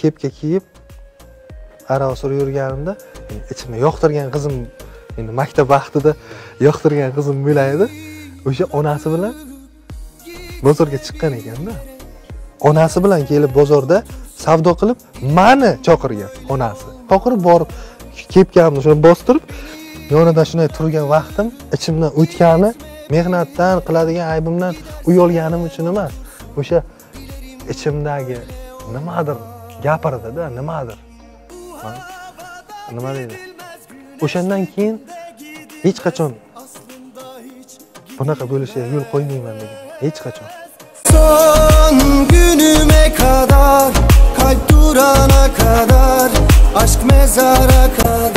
kepka kiyib arava surib yurganimda ichimda yoqtirgan qizim endi maktab vaqtida yoqtirgan qizim bo'laydi. O'sha onasi bilan bozorga chiqqan ekanda onasi bilan kelib bozorda savdo qilib mani chaqirgan onasi. Chaqirib borib kepkamni shuni bostirib yonida shunday turgan vaqtim ichimdan o'tgani mehnatdan qiladigan aybimdan uyalganim uchun emas o'sha ichimdagi nimadir gapirdida nimadir nima deydi o'shandan keyin hech qachon bunaqa bo'lishiga yo'l qo'ymayman degan hech qachon Son günüme kadar Kalp durana kadar Aşk mezara kadar